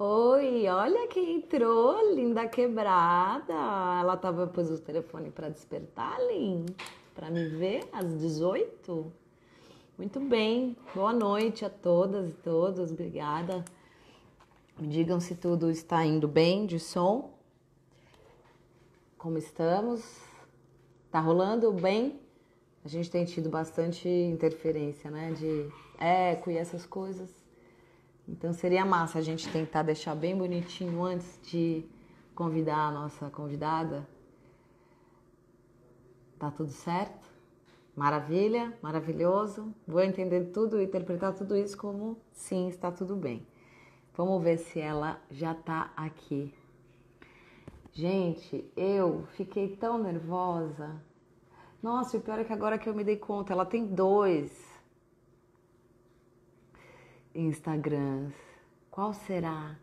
Oi, olha quem entrou, linda quebrada. Ela tava pôs o telefone para despertar, Lin, para me ver às 18. Muito bem. Boa noite a todas e todos. Obrigada. Me digam se tudo está indo bem de som. Como estamos? Tá rolando bem? A gente tem tido bastante interferência, né, de eco e essas coisas. Então seria massa a gente tentar deixar bem bonitinho antes de convidar a nossa convidada. Tá tudo certo? Maravilha, maravilhoso. Vou entender tudo, interpretar tudo isso como sim, está tudo bem. Vamos ver se ela já tá aqui. Gente, eu fiquei tão nervosa. Nossa, o pior é que agora que eu me dei conta, ela tem dois Instagrams. Qual será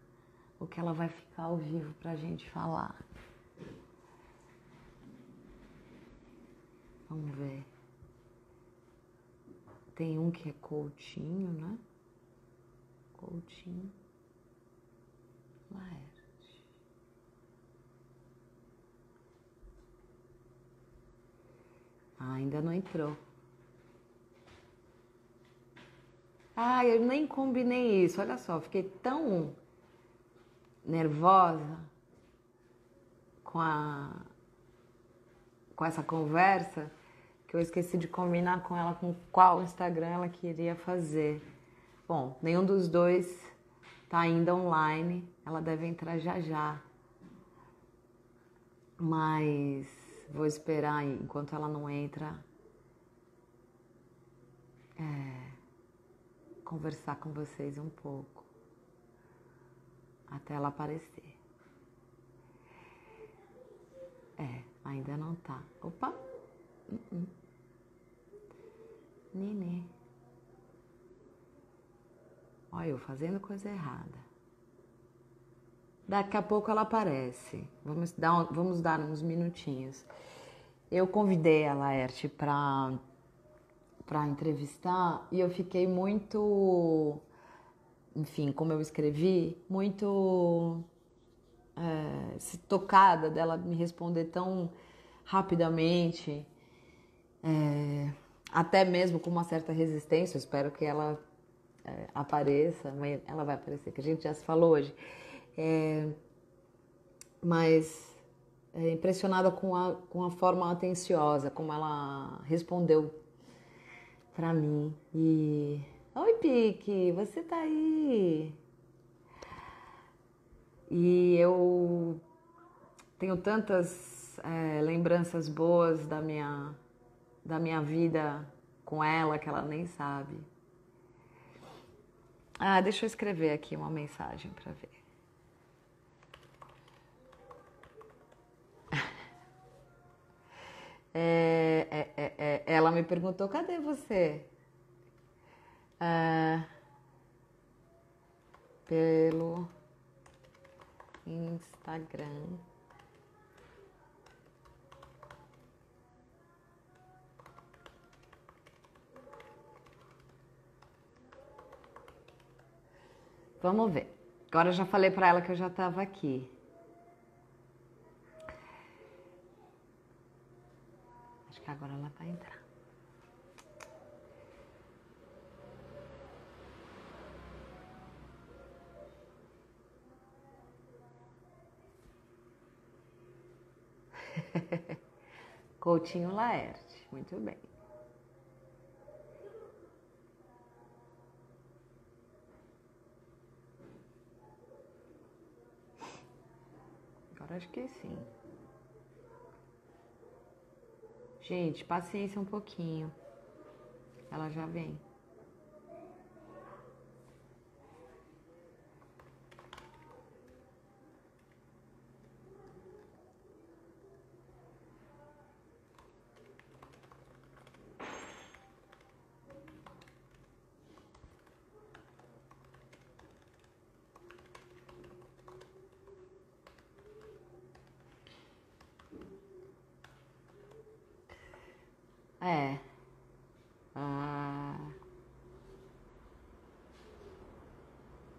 o que ela vai ficar ao vivo pra gente falar? Vamos ver. Tem um que é Coutinho, né? Coutinho. Laerte. Ah, ainda não entrou. Ah, eu nem combinei isso. Olha só, fiquei tão nervosa com a com essa conversa que eu esqueci de combinar com ela com qual Instagram ela queria fazer. Bom, nenhum dos dois tá ainda online. Ela deve entrar já já. Mas vou esperar enquanto ela não entra. É conversar com vocês um pouco até ela aparecer. É, ainda não tá. Opa! Uh -uh. Nenê. Olha, eu fazendo coisa errada. Daqui a pouco ela aparece. Vamos dar, vamos dar uns minutinhos. Eu convidei a Laerte para para entrevistar e eu fiquei muito, enfim, como eu escrevi, muito é, tocada dela me responder tão rapidamente, é, até mesmo com uma certa resistência. Eu espero que ela é, apareça, ela vai aparecer, que a gente já se falou hoje. É, mas é, impressionada com a, com a forma atenciosa, como ela respondeu para mim. E oi, Pique, você tá aí? E eu tenho tantas é, lembranças boas da minha da minha vida com ela que ela nem sabe. Ah, deixa eu escrever aqui uma mensagem para ver. É, é, é, é, ela me perguntou: cadê você? Ah, pelo Instagram. Vamos ver. Agora eu já falei para ela que eu já estava aqui. que agora ela vai entrar. Coutinho Laerte, muito bem. Agora acho que sim. Gente, paciência um pouquinho. Ela já vem. É. Ah.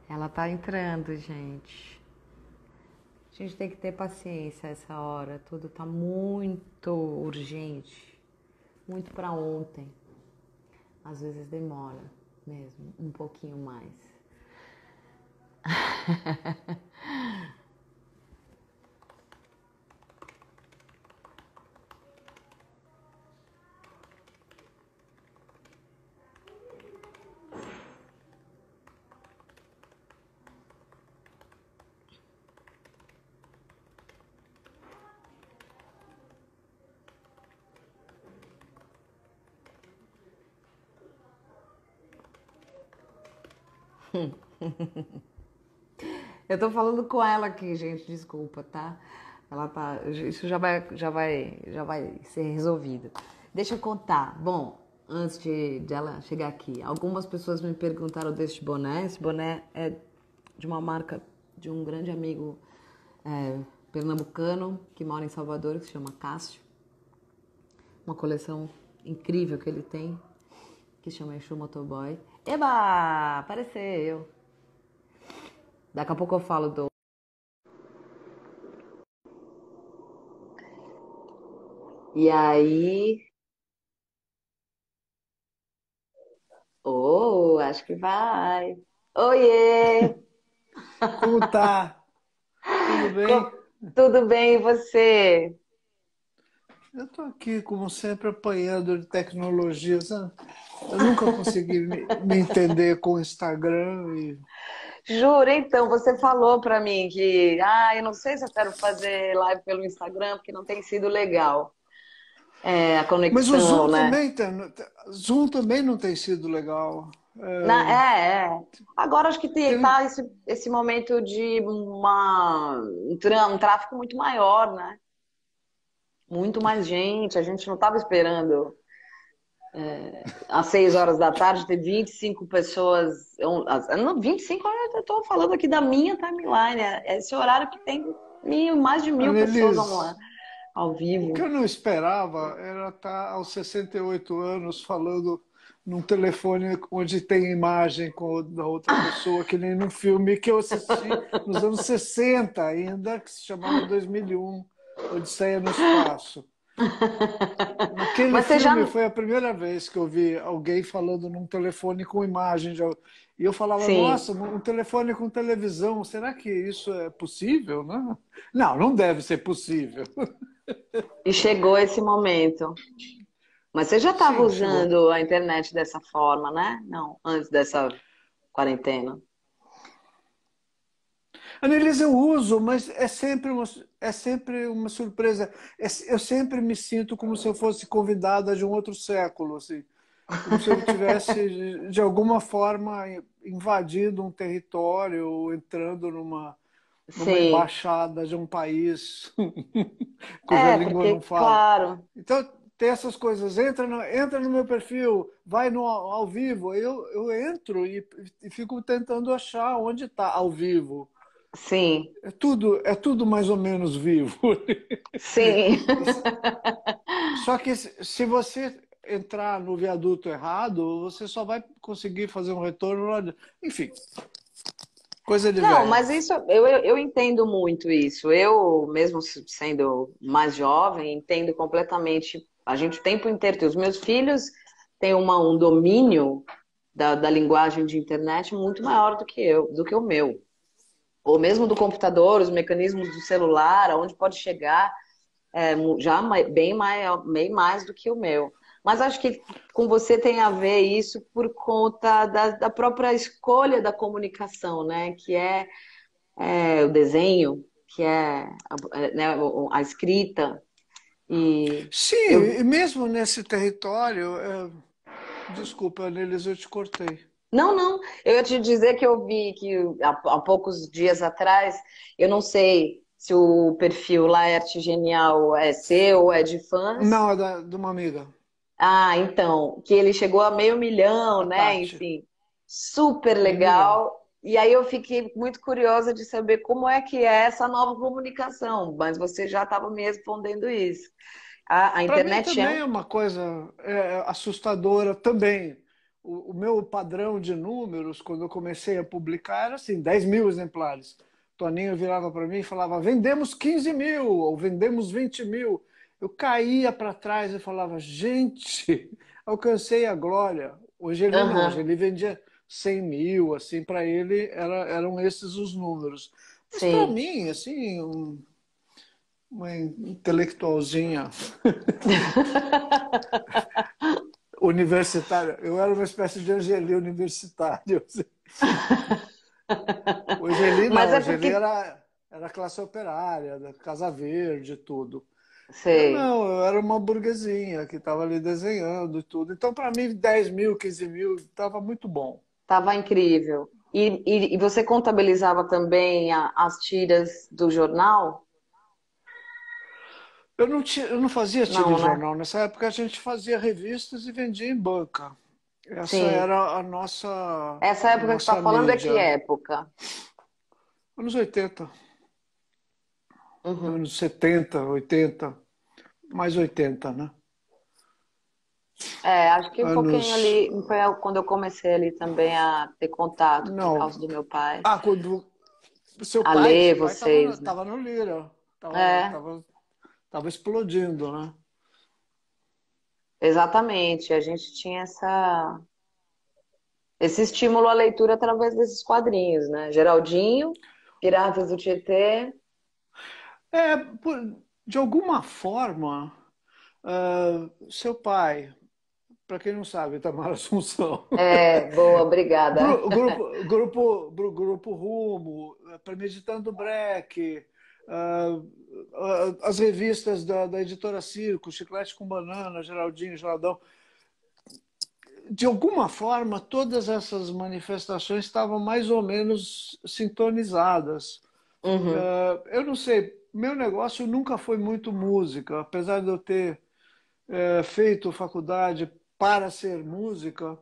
É Ela tá entrando, gente. A gente tem que ter paciência essa hora. Tudo tá muito urgente. Muito para ontem. Às vezes demora mesmo, um pouquinho mais. Eu tô falando com ela aqui, gente, desculpa, tá? Ela tá, isso já vai, já vai, já vai ser resolvido. Deixa eu contar. Bom, antes de, de ela chegar aqui, algumas pessoas me perguntaram deste boné. Esse boné é de uma marca de um grande amigo é, pernambucano que mora em Salvador, que se chama Cássio. Uma coleção incrível que ele tem, que chama Exu Motoboy. Eba! Apareceu! Daqui a pouco eu falo do. E aí. Oh, acho que vai. Oiê! Como tá? Tudo bem? Tudo bem, e você? Eu tô aqui, como sempre, apanhando de tecnologias. Eu nunca consegui me, me entender com o Instagram e Juro, então, você falou para mim que, ah, eu não sei se eu quero fazer live pelo Instagram, porque não tem sido legal. É, a conexão, Mas o Zoom né? também, tem, Zoom também não tem sido legal. É, Na, é, é. Agora acho que tem, tem... tá esse, esse momento de uma, um tráfego muito maior, né? Muito mais gente, a gente não estava esperando é, às 6 horas da tarde, ter 25 pessoas. Não, 25, eu estou falando aqui da minha timeline. É esse horário que tem mil, mais de mil Annelise, pessoas online, ao vivo. O que eu não esperava era estar aos 68 anos falando num telefone onde tem imagem com da outra pessoa, que nem num filme que eu assisti nos anos 60 ainda, que se chamava 2001, Odisseia no Espaço. Naquele Mas filme já... foi a primeira vez que eu vi alguém falando num telefone com imagem. De... E eu falava, Sim. nossa, um telefone com televisão, será que isso é possível? Não, não, não deve ser possível. E chegou esse momento. Mas você já estava usando chegou. a internet dessa forma, né? Não, antes dessa quarentena. Anelise, eu uso, mas é sempre uma, é sempre uma surpresa. É, eu sempre me sinto como se eu fosse convidada de um outro século, assim. Como se eu tivesse, de alguma forma, invadido um território ou entrando numa, numa embaixada de um país cuja é, língua porque, não fala. Claro. Então, tem essas coisas. Entra no, entra no meu perfil, vai no ao vivo. Eu, eu entro e, e fico tentando achar onde está ao vivo. Sim. É tudo, é tudo mais ou menos vivo. Sim. Só que se você entrar no viaduto errado, você só vai conseguir fazer um retorno. Enfim, coisa de Não, velho. mas isso eu, eu, eu entendo muito isso. Eu, mesmo sendo mais jovem, entendo completamente. A gente o tempo inteiro tem. Os meus filhos têm uma, um domínio da, da linguagem de internet muito maior do que eu, do que o meu ou mesmo do computador, os mecanismos do celular, aonde pode chegar, é, já bem mais, bem mais do que o meu. Mas acho que com você tem a ver isso por conta da, da própria escolha da comunicação, né? Que é, é o desenho, que é a, é, né, a escrita. E Sim, eu... e mesmo nesse território. É... Desculpa, Anelis, eu te cortei. Não, não. Eu ia te dizer que eu vi que há, há poucos dias atrás, eu não sei se o perfil Laerte Genial é seu ou é de fãs. Não, é da, de uma amiga. Ah, então, que ele chegou a meio milhão, né? Enfim, super legal. E aí eu fiquei muito curiosa de saber como é que é essa nova comunicação, mas você já estava me respondendo isso. A, a internet mim também é... é uma coisa é, assustadora também o, o, meu padrão de números, quando eu comecei a publicar, era assim, 10 mil exemplares. Toninho virava para mim e falava, vendemos 15 mil, ou vendemos 20 mil. Eu caía para trás e falava, gente, alcancei a glória. Hoje ele uhum. não, hoje ele vendia 100 mil, assim, para ele era, eram esses os números. Mas para mim, assim, um, uma intelectualzinha universitária, eu era uma espécie de Angeli universitário. Assim. O Angeli não, Mas é porque... era, era classe operária, da Casa Verde, tudo. Sei. Não, eu era uma burguesinha que estava ali desenhando e tudo. Então, para mim, 10 mil, 15 mil, estava muito bom. Estava incrível. E, e, e, você contabilizava também a, as tiras do jornal? Eu não, tinha, eu não fazia não, de né? jornal. Nessa época a gente fazia revistas e vendia em banca. Essa Sim. era a nossa. Essa época que você está falando é que época? Anos 80. Uhum. Anos 70, 80. Mais 80, né? É, acho que um Anos... pouquinho ali, foi quando eu comecei ali também a ter contato Não. por causa do meu pai. Ah, quando seu pai, a ler vocês. Estava né? no Lira. Tava, é. tava, tava explodindo, né? Exatamente. A gente tinha essa esse estímulo à leitura através desses quadrinhos, né? Geraldinho, Piratas do Tietê. É, de alguma forma, uh, seu pai, para quem não sabe, Tamara Assunção. É, boa, obrigada. grupo, grupo, grupo, Rumo, Premeditando Break, uh, as revistas da, da editora Circo, Chiclete com Banana, Geraldinho, Geladão. De alguma forma, todas essas manifestações estavam mais ou menos sintonizadas. Uhum. Uh, eu não sei, meu negócio nunca foi muito música, apesar de eu ter uh, feito faculdade para ser música,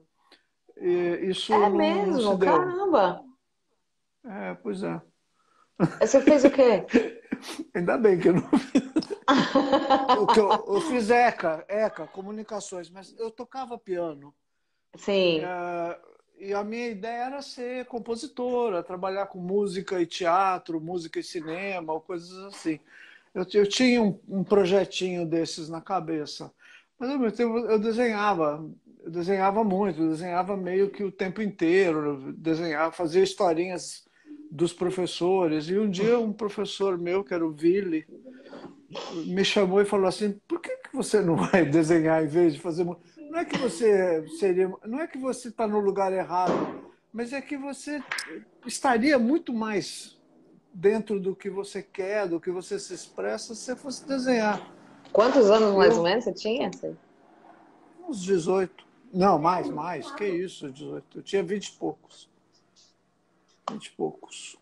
isso é mesmo? não se deu. Caramba! É, pois é. Você fez o quê? Ainda bem que eu não fiz. o que eu, eu, fiz ECA, ECA, comunicações, mas eu tocava piano. Sim. É, e a minha ideia era ser compositora, trabalhar com música e teatro, música e cinema, ou coisas assim. Eu, eu tinha um, um projetinho desses na cabeça. Mas ao mesmo tempo eu desenhava, eu desenhava muito, eu desenhava meio que o tempo inteiro, desenhava, fazia historinhas dos professores. E um dia um professor meu, que era o Vili, me chamou e falou assim: "Por que, que você não vai desenhar em vez de fazer não é que você seria, não é que você está no lugar errado, mas é que você estaria muito mais dentro do que você quer, do que você se expressa, se você fosse desenhar. Quantos anos eu, mais ou menos você tinha? Uns 18. Não, mais, mais. Que isso, 18. Eu tinha 20 e poucos. 20 e poucos.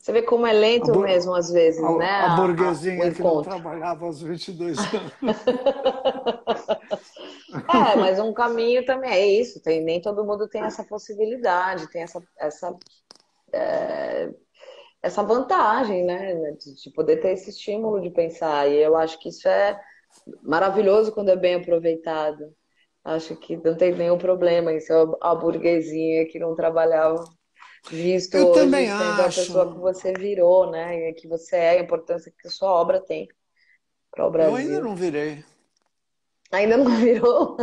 Você vê como é lento mesmo, às vezes, a, né? A, a burguesinha a, que não trabalhava aos 22 anos. é, mas um caminho também é isso. Tem, nem todo mundo tem essa possibilidade, tem essa, essa, é, essa vantagem, né? De, de poder ter esse estímulo de pensar. E eu acho que isso é maravilhoso quando é bem aproveitado. Acho que não tem nenhum problema em ser a burguesinha que não trabalhava visto eu hoje também sendo acho. a pessoa que você virou, né? E que você é, a importância que a sua obra tem para o Brasil. Eu ainda não virei. Ainda não virou?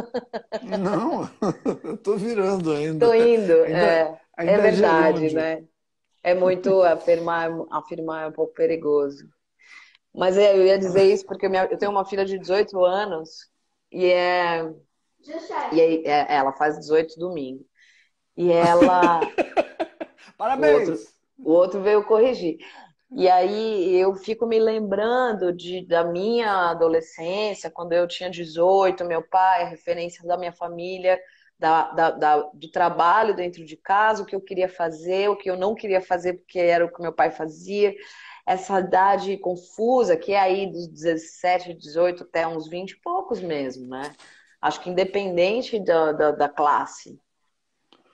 Não, eu tô virando ainda. Tô indo, ainda, é. Ainda é verdade, é né? É muito afirmar, afirmar é um pouco perigoso. Mas é, eu ia dizer isso porque eu tenho uma filha de 18 anos e é. E aí, é, ela faz 18 domingo. E ela. Parabéns! O outro, o outro veio corrigir. E aí eu fico me lembrando de, da minha adolescência, quando eu tinha 18, meu pai, a referência da minha família, da, da, da, do trabalho dentro de casa, o que eu queria fazer, o que eu não queria fazer porque era o que meu pai fazia. Essa idade confusa, que é aí dos 17, 18 até uns 20 e poucos mesmo, né? Acho que independente da, da, da classe.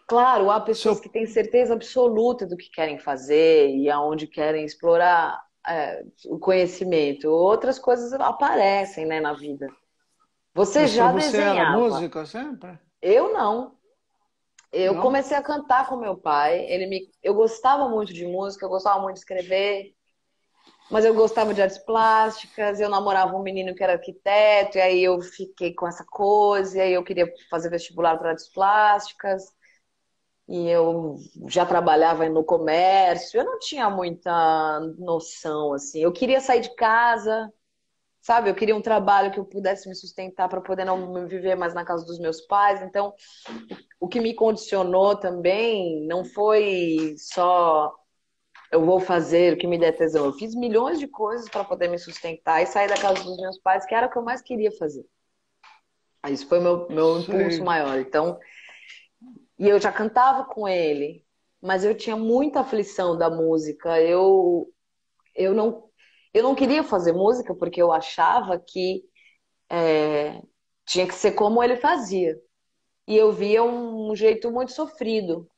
Claro, há pessoas que têm certeza absoluta do que querem fazer e aonde querem explorar é, o conhecimento. Outras coisas aparecem né, na vida. Você Mas já você desenhava. Era música sempre? Eu não. Eu Não? comecei a cantar com meu pai. Ele me, eu gostava muito de música, eu gostava muito de escrever, mas eu gostava de artes plásticas. Eu namorava um menino que era arquiteto, e aí eu fiquei com essa coisa. E aí eu queria fazer vestibular para artes plásticas. E eu já trabalhava no comércio. Eu não tinha muita noção assim. Eu queria sair de casa sabe? Eu queria um trabalho que eu pudesse me sustentar para poder não viver mais na casa dos meus pais. Então, o que me condicionou também não foi só eu vou fazer o que me der tesão. Eu fiz milhões de coisas para poder me sustentar e sair da casa dos meus pais, que era o que eu mais queria fazer. Isso foi meu, meu impulso maior. Então, e eu já cantava com ele, mas eu tinha muita aflição da música. Eu, eu não eu não queria fazer música porque eu achava que é, tinha que ser como ele fazia. E eu via um jeito muito sofrido,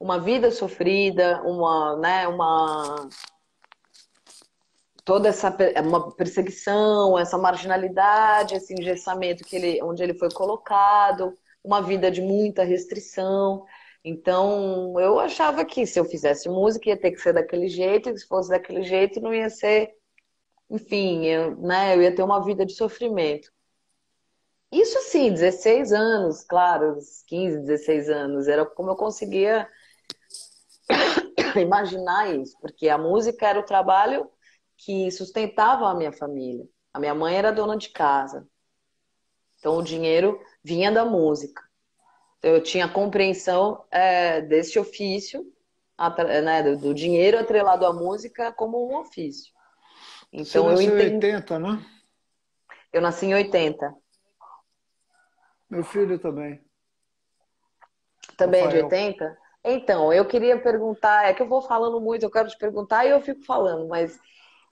uma vida sofrida, uma, né, uma toda essa uma perseguição, essa marginalidade, esse engessamento que ele, onde ele foi colocado, uma vida de muita restrição. Então, eu achava que se eu fizesse música ia ter que ser daquele jeito, e se fosse daquele jeito não ia ser, enfim, eu, né, eu ia ter uma vida de sofrimento. Isso sim, 16 anos, claro, 15, 16 anos, era como eu conseguia imaginar isso, porque a música era o trabalho que sustentava a minha família. A minha mãe era dona de casa. Então o dinheiro vinha da música eu tinha compreensão é, desse ofício, né, do, do, dinheiro atrelado à música como um ofício. Então Você eu entendi. em 80, né? Eu nasci em 80. Meu filho também. Também Rafael. de 80? Então, eu queria perguntar, é que eu vou falando muito, eu quero te perguntar e eu fico falando, mas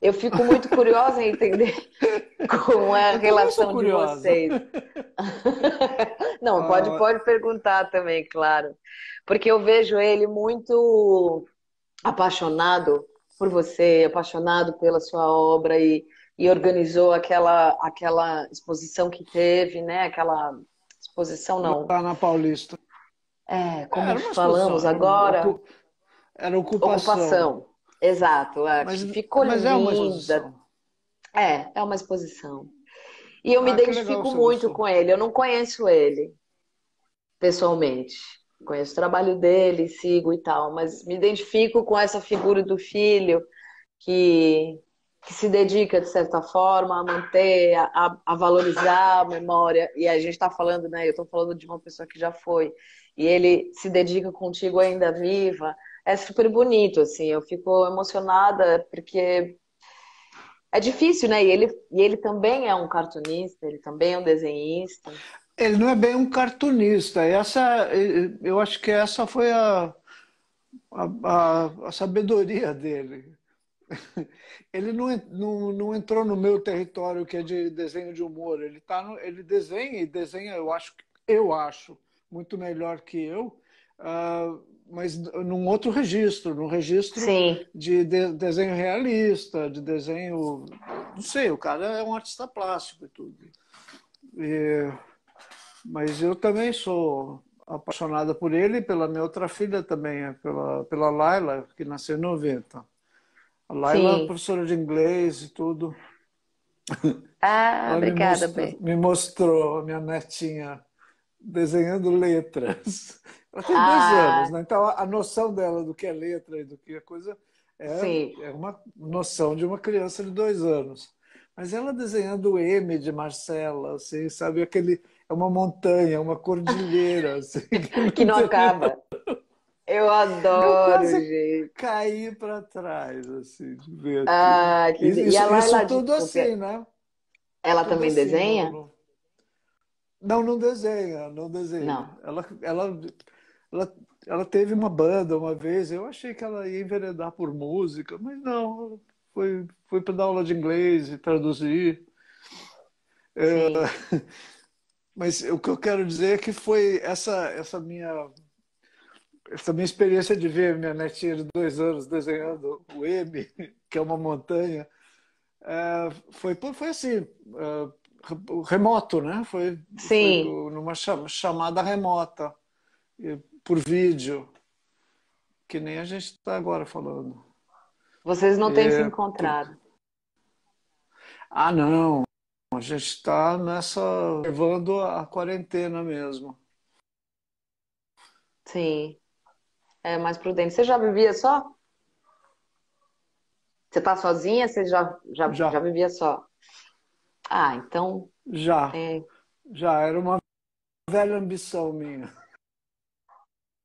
eu fico muito curiosa em entender como é a relação de vocês. Não, pode, ah. pode perguntar também, claro. Porque eu vejo ele muito apaixonado por você, apaixonado pela sua obra e, e organizou aquela, aquela exposição que teve, né? Aquela exposição não. Lá na Paulista. É, como falamos agora. Era ocupação. ocupação. Exato, é, mas, ficou mas linda. É uma exposição. É, é uma exposição. E eu ah, me identifico muito com ele. Eu não conheço ele pessoalmente. Conheço o trabalho dele, sigo e tal, mas me identifico com essa figura do filho que, que se dedica, de certa forma, a manter, a, a valorizar a memória. E a gente está falando, né? Eu estou falando de uma pessoa que já foi. E ele se dedica contigo ainda viva é super bonito, assim, eu fico emocionada porque é difícil, né? E ele, e ele também é um cartunista, ele também é um desenhista. Ele não é bem um cartunista. Essa, eu acho que essa foi a, a, a, a sabedoria dele. Ele não, não, não entrou no meu território que é de desenho de humor. Ele tá no, ele desenha e desenha, eu acho, eu acho muito melhor que eu. Uh, mas num outro registro, num registro de, de desenho realista, de desenho. Não sei, o cara é um artista plástico e tudo. E, mas eu também sou apaixonada por ele e pela minha outra filha também, pela, pela Laila, que nasceu em 90. A Laila Sim. é professora de inglês e tudo. Ah, obrigada, me mostrou, me mostrou a minha netinha desenhando letras. Ela tem ah. dois anos, né? Então a, noção dela do que é letra e do que é coisa é, é uma noção de uma criança de dois anos. Mas ela desenhando o M de Marcela, assim, sabe? Aquele, é uma montanha, uma cordilheira. Assim, que não acaba. Eu adoro, eu gente. Cair para trás, assim, de ver. Ah, que... Isso, e ela, isso tudo assim, né? Ela tudo também assim, desenha? Não, não desenha, não desenha. Não. Ela, ela ela, ela teve uma banda uma vez, eu achei que ela ia enveredar por música, mas não, foi, foi para dar aula de inglês e traduzir. É, mas o que eu quero dizer é que foi essa, essa minha essa minha experiência de ver minha netinha de dois anos desenhando o M, que é uma montanha, é, foi, foi assim, é, remoto, né? Foi, Sim. foi numa chamada remota por vídeo, que nem a gente está agora falando. Vocês não têm é, se encontrado? Ah, não. A gente está nessa. levando a quarentena mesmo. Sim. É mais prudente. Você já vivia só? Você está sozinha? Você já, já, já. já vivia só? Ah, então. Já. É... Já, era uma velha ambição minha.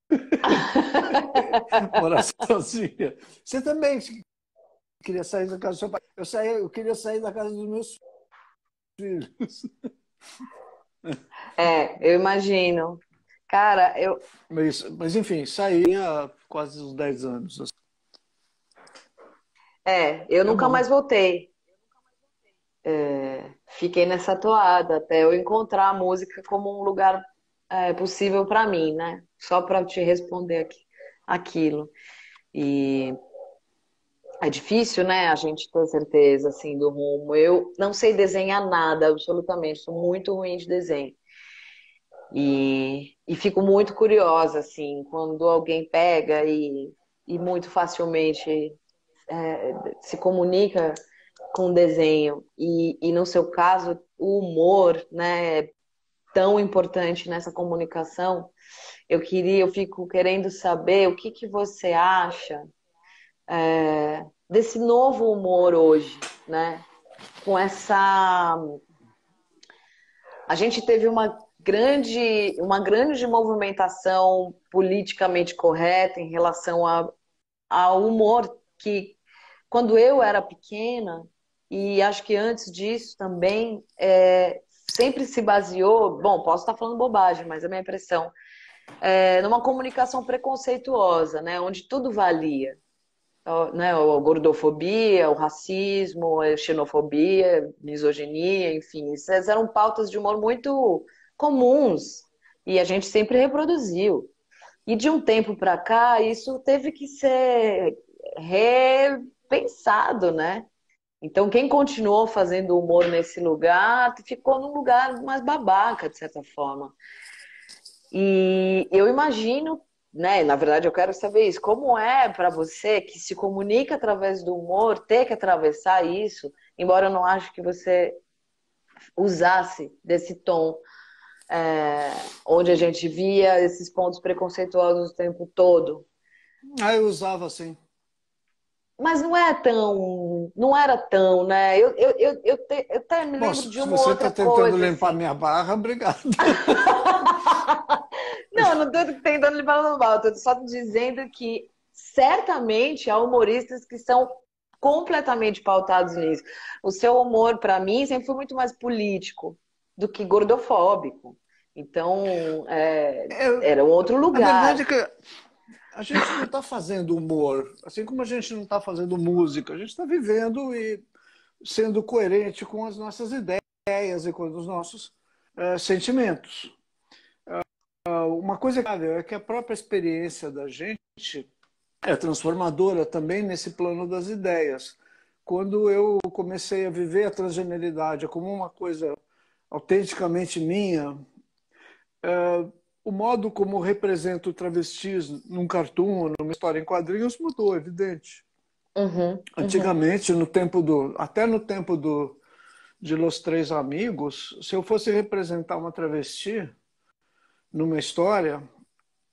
Morar sozinha. Você também queria sair da casa do seu pai. Eu, saí, eu queria sair da casa dos meus filhos. É, eu imagino. Cara, eu. Mas, mas enfim, saí há quase uns 10 anos. É, eu é nunca bom. mais voltei. É, fiquei nessa toada até eu encontrar a música como um lugar é, possível para mim, né? Só para te responder aqui, aquilo. E é difícil, né, a gente ter certeza assim do rumo. Eu não sei desenhar nada, absolutamente, sou muito ruim de desenho. E, e fico muito curiosa assim, quando alguém pega e, e muito facilmente é, se comunica com desenho e, e no seu caso o humor, né, é tão importante nessa comunicação. Eu queria, eu fico querendo saber o que que você acha é, desse novo humor hoje, né? Com essa, a gente teve uma grande, uma grande movimentação politicamente correta em relação a, ao humor que quando eu era pequena e acho que antes disso também é, sempre se baseou, bom, posso estar falando bobagem, mas é a minha impressão, é, numa comunicação preconceituosa, né, onde tudo valia né, a gordofobia, o racismo, a xenofobia, misoginia, enfim, essas eram pautas de humor muito comuns e a gente sempre reproduziu. E de um tempo para cá, isso teve que ser repensado, né? Então, quem continuou fazendo humor nesse lugar ficou num lugar mais babaca, de certa forma. E eu imagino né? Na verdade, eu quero saber isso. Como é para você que se comunica através do humor ter que atravessar isso, embora eu não acho que você usasse desse tom é, onde a gente via esses pontos preconceituosos o tempo todo? Ah, eu usava sim. Mas não é tão. Não era tão, né? Eu, eu, eu, eu, te, eu até me lembro Bom, de uma outra coisa. Se você está tentando limpar assim. minha barra, obrigado. não, não estou tentando limpar a barra, estou só dizendo que certamente há humoristas que são completamente pautados nisso. O seu humor, para mim, sempre foi muito mais político do que gordofóbico. Então, é, era um outro lugar. A verdade é que a gente não está fazendo humor, assim como a gente não está fazendo música, a gente está vivendo e sendo coerente com as nossas ideias e com os nossos uh, sentimentos. Uh, uma coisa é que a própria experiência da gente é transformadora também nesse plano das ideias. Quando eu comecei a viver a transgeneridade como uma coisa autenticamente minha, uh, o modo como representa o travestis num cartoon, numa história em quadrinhos mudou, evidente. Uhum, uhum. Antigamente, no tempo do, até no tempo do de Los Três Amigos, se eu fosse representar uma travesti numa história,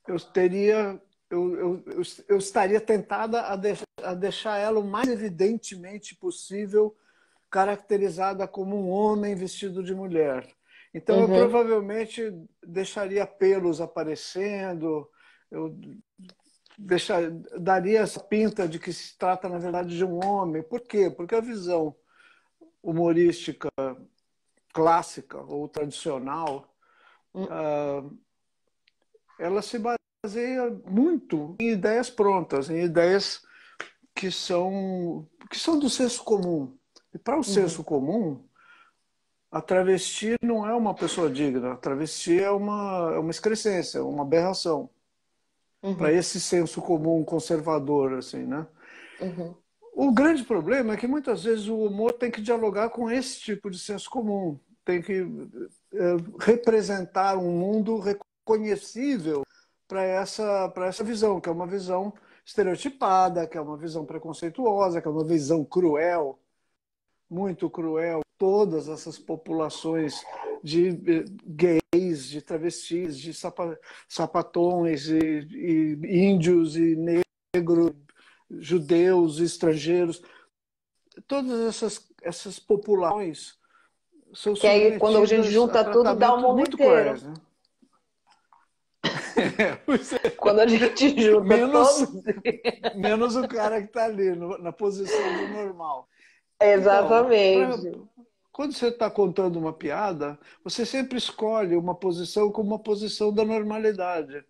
eu teria, eu, eu, eu, eu estaria tentada a, de, a deixar ela o mais evidentemente possível caracterizada como um homem vestido de mulher. Então uhum. eu provavelmente deixaria pelos aparecendo, eu deixar, daria essa pinta de que se trata, na verdade, de um homem. Por quê? Porque a visão humorística clássica ou tradicional, uhum. uh, ela se baseia muito em ideias prontas, em ideias que são, que são do senso comum. E para o uhum. senso comum, a travesti não é uma pessoa digna. A travesti é uma, é uma excrescência, é uma aberração. Uhum. Para esse senso comum conservador, assim, né? Uhum. O grande problema é que muitas vezes o humor tem que dialogar com esse tipo de senso comum. Tem que é, representar um mundo reconhecível para essa, para essa visão, que é uma visão estereotipada, que é uma visão preconceituosa, que é uma visão cruel, muito cruel. Todas essas populações de eh, gays, de travestis, de sapatões, e, e índios e negros, judeus, estrangeiros, todas essas, essas populações são que aí quando a gente junta tudo dá o mundo inteiro. Cruéis, né? É, quando a gente junta menos, todos... menos o cara que está ali no, na posição do normal. Exatamente. Então, quando você está contando uma piada, você sempre escolhe uma posição como uma posição da normalidade.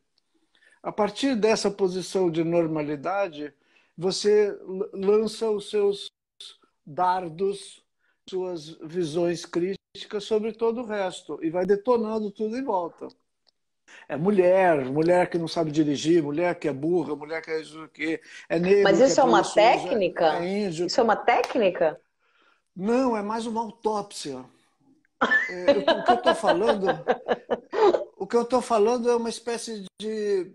A partir dessa posição de normalidade, você lança os seus dardos, suas visões críticas sobre todo o resto e vai detonando tudo em volta. É mulher, mulher que não sabe dirigir, mulher que é burra, mulher que é isso que é negro. Mas isso é, é uma técnica? É. Isso é uma técnica? Não, é mais uma autópsia. É, o que eu estou falando, o que eu estou falando é uma espécie de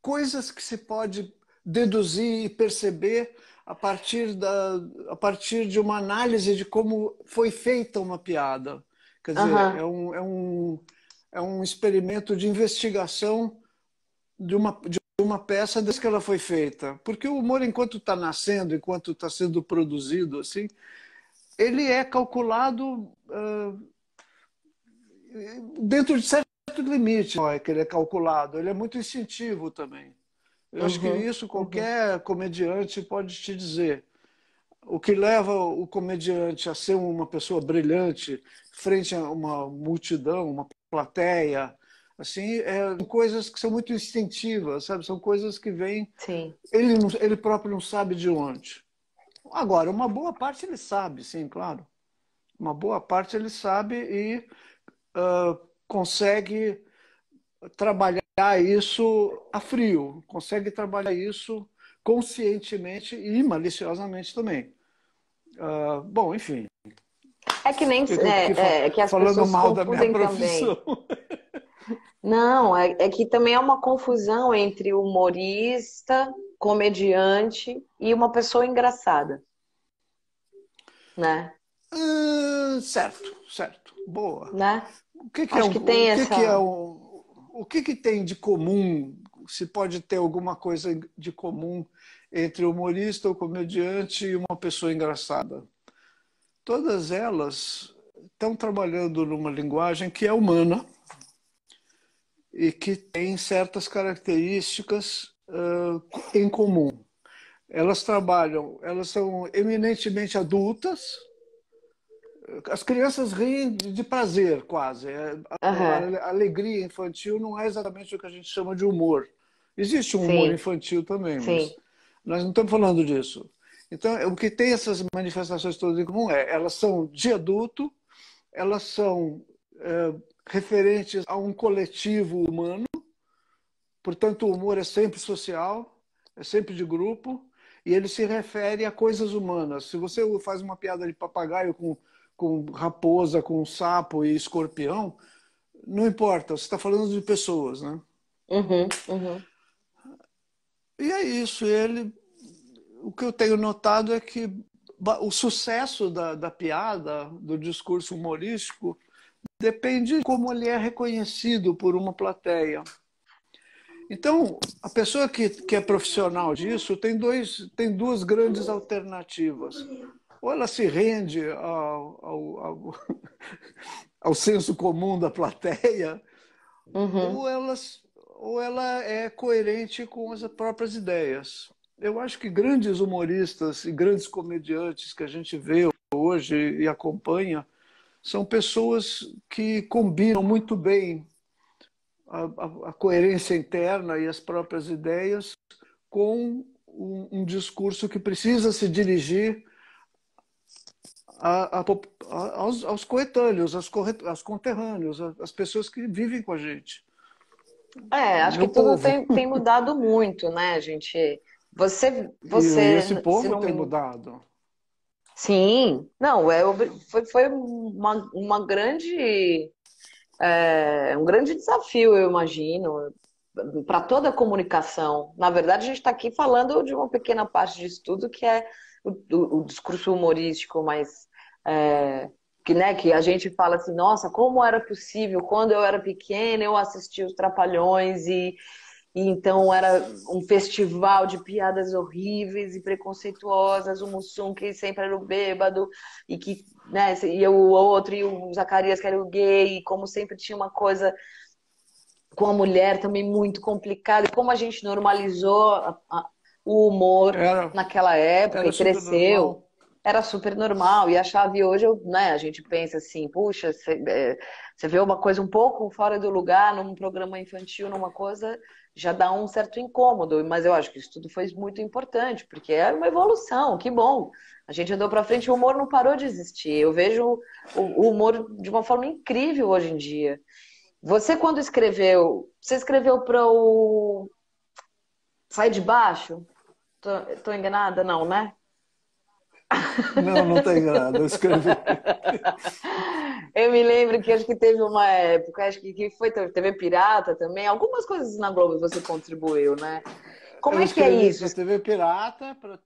coisas que se pode deduzir e perceber a partir, da, a partir de uma análise de como foi feita uma piada. Quer dizer, uhum. é, um, é, um, é um experimento de investigação de uma, de uma peça desde que ela foi feita. Porque o humor, enquanto está nascendo, enquanto está sendo produzido, assim, ele é calculado uh, dentro de certo limite é que ele é calculado. Ele é muito incentivo também. Eu uhum, acho que uhum, isso qualquer uhum. comediante pode te dizer. O que leva o comediante a ser uma pessoa brilhante frente a uma multidão, uma plateia, assim, é coisas que são muito instintivas, sabe? São coisas que vêm. Sim. Ele, ele próprio não sabe de onde. Agora, uma boa parte ele sabe, sim, claro. Uma boa parte ele sabe e uh, consegue trabalhar isso a frio, consegue trabalhar isso conscientemente e maliciosamente também. Uh, bom, enfim. É que nem é, é, que as falando pessoas mal da minha profissão. Também. Não, é, é que também é uma confusão entre humorista, comediante e uma pessoa engraçada. Né? Uh, certo, certo. Boa. Né? O que, que é Acho é um, que tem o que essa... que é um, o que, que tem de comum? Se pode ter alguma coisa de comum entre humorista, o comediante e uma pessoa engraçada? Todas elas estão trabalhando numa linguagem que é humana e que tem certas características uh, em comum. Elas trabalham, elas são eminentemente adultas, as crianças riem de prazer, quase. É, a, uhum. a, alegria infantil não é exatamente o que a gente chama de humor. Existe um Sim. humor infantil também, Sim. mas nós não estamos falando disso. Então, o que tem essas manifestações todas em comum é, elas são de adulto, elas são é, referentes a um coletivo humano, portanto, o humor é sempre social, é sempre de grupo, e ele se refere a coisas humanas. Se você faz uma piada de papagaio com com raposa, com sapo e escorpião, não importa, você está falando de pessoas, né? Uhum, uhum. E é isso. Ele, o que eu tenho notado é que o sucesso da, da piada, do discurso humorístico, depende de como ele é reconhecido por uma plateia. Então, a pessoa que, que é profissional disso tem, dois, tem duas grandes alternativas ou ela se rende ao, ao, ao, ao senso comum da plateia, uhum. ou, elas, ou ela é coerente com as próprias ideias. Eu acho que grandes humoristas e grandes comediantes que a gente vê hoje e acompanha são pessoas que combinam muito bem a, a, coerência interna e as próprias ideias com um, um discurso que precisa se dirigir a, a, aos, aos, coetâneos, aos, aos conterrâneos, às pessoas que vivem com a gente. É, acho Meu que tudo tem, tem, mudado muito, né, gente? Você, você. E esse povo não... tem mudado. Sim, não, é, foi, foi uma, uma grande, é, um grande desafio, eu imagino, para toda a comunicação. Na verdade, a gente está aqui falando de uma pequena parte de estudo que é o, o, discurso humorístico, mas é, que, né, que a gente fala assim, nossa, como era possível? Quando eu era pequena, eu assistia os Trapalhões e, e então era um festival de piadas horríveis e preconceituosas, o Mussum que sempre era o bêbado e que, né, e o outro e o Zacarias que era o gay, e como sempre tinha uma coisa com a mulher também muito complicado. E como a gente normalizou a, a, o humor era, naquela época e cresceu. Normal. Era super normal. E a chave hoje, né, a gente pensa assim, puxa, você, é, vê uma coisa um pouco fora do lugar num programa infantil, numa coisa, já dá um certo incômodo. Mas eu acho que isso tudo foi muito importante, porque é uma evolução, que bom. A gente andou para frente, o humor não parou de existir. Eu vejo o humor de uma forma incrível hoje em dia. Você, quando escreveu, você escreveu para o Sai de Baixo? Tô, tô, enganada? Não, né? Não, não tô enganada, eu escrevi. eu me lembro que acho que teve uma época, acho que foi TV Pirata também, algumas coisas na Globo você contribuiu, né? Como eu é que é isso? Para TV Pirata, para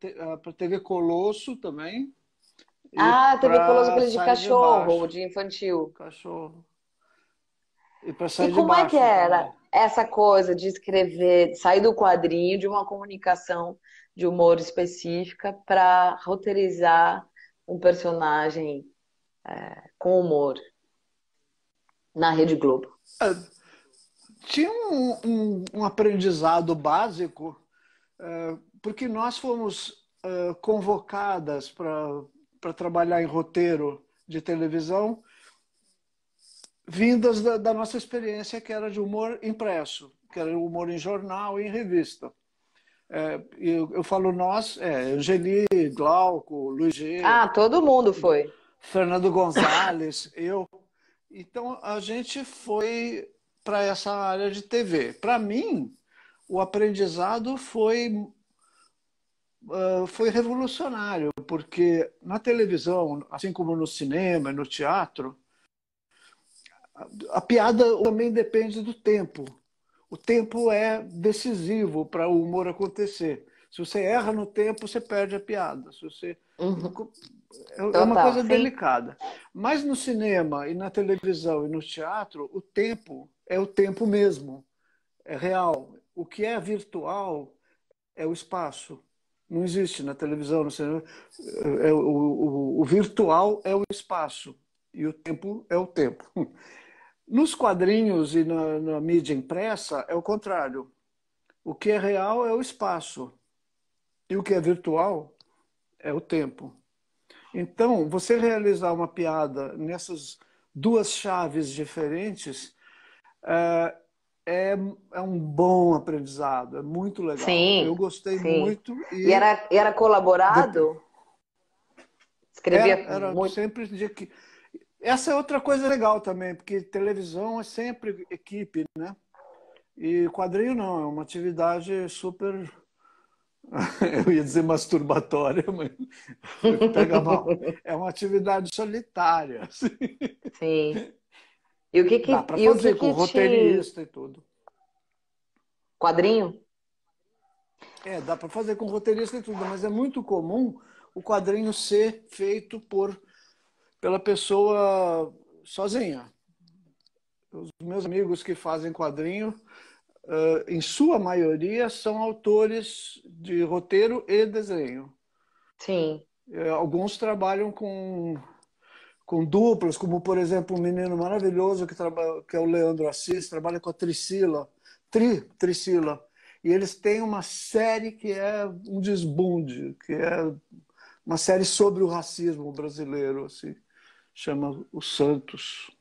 TV ah, Colosso também. Ah, TV Colosso, aquele de cachorro, de, de infantil. Cachorro. E, e como é que era também. essa coisa de escrever, sair do quadrinho de uma comunicação de humor específica para roteirizar um personagem é, com humor na Rede Globo? É, tinha um, um, um, aprendizado básico, porque nós fomos é, convocadas para trabalhar em roteiro de televisão vindas da, da, nossa experiência, que era de humor impresso, que era humor em jornal e em revista. É, eu, eu, falo nós, é, Angeli, Glauco, Luiz G. Ah, todo mundo foi. Fernando Gonzalez, eu. Então, a gente foi para essa área de TV. Para mim, o aprendizado foi, uh, foi revolucionário, porque na televisão, assim como no cinema e no teatro, a piada também depende do tempo. O tempo é decisivo para o humor acontecer. Se você erra no tempo, você perde a piada. Se você uhum. é Total, uma coisa sim. delicada. Mas no cinema e na televisão e no teatro, o tempo é o tempo mesmo, é real. O que é virtual é o espaço. Não existe na televisão, no cinema. É, o, o, o virtual é o espaço e o tempo é o tempo. Nos quadrinhos e na, na, mídia impressa é o contrário. O que é real é o espaço e o que é virtual é o tempo. Então, você realizar uma piada nessas duas chaves diferentes é, é, é um bom aprendizado, é muito legal. Sim, Eu gostei sim. muito. E, e era, era colaborado? Escrevia era, era muito... sempre de que essa é outra coisa legal também, porque televisão é sempre equipe, né? E quadrinho não, é uma atividade super. Eu ia dizer masturbatória, mas pega mal. É uma atividade solitária. Assim. Sim. E o que que. Dá pra fazer que com que roteirista te... e tudo. Quadrinho? É, dá para fazer com roteirista e tudo, mas é muito comum o quadrinho ser feito por pela pessoa sozinha. Os meus amigos que fazem quadrinho, em sua maioria, são autores de roteiro e desenho. Sim. É, alguns trabalham com, com duplas, como, por exemplo, um menino maravilhoso que, trabalha, que é o Leandro Assis, trabalha com a Tricila, Tri, Tricila. E eles têm uma série que é um desbunde, que é uma série sobre o racismo brasileiro. Assim chama o Santos.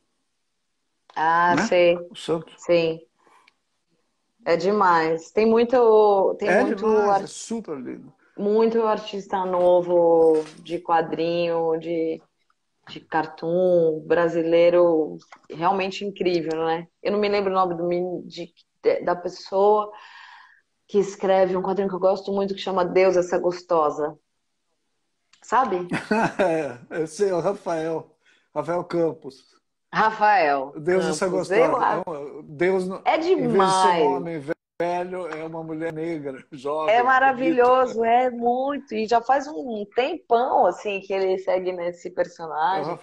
Ah, né? sei. O Santos. Sim. É demais. Tem muito. Tem é muito demais, art... é super lindo. Muito artista novo de quadrinho, de, de cartoon brasileiro, realmente incrível, né? Eu não me lembro o nome do, de, da pessoa que escreve um quadrinho que eu gosto muito que chama Deus, essa gostosa. Sabe? é, eu sei, é o Rafael. Rafael Campos. Rafael. Deus Campos. essa gostosa. Deus é demais. Em vez de ser homem velho é uma mulher negra, jovem. É maravilhoso, bonita. é muito. E já faz um tempão assim que ele segue nesse personagem.